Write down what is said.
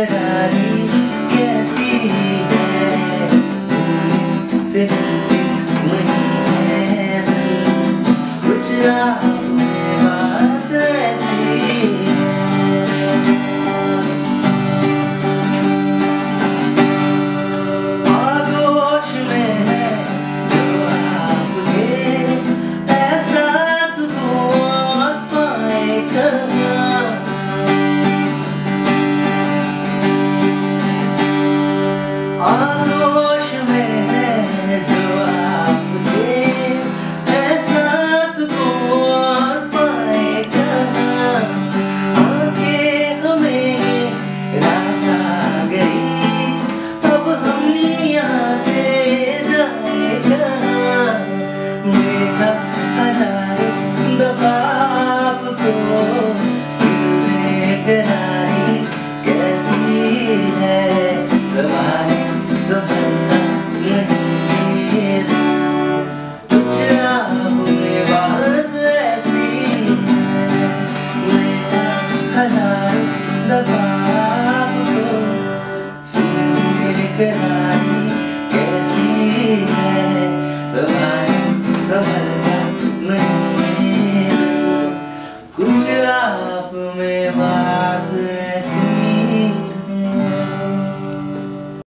बेकरारी I बेहारी कैसी है समय समझना नहीं। कुछ आप में मार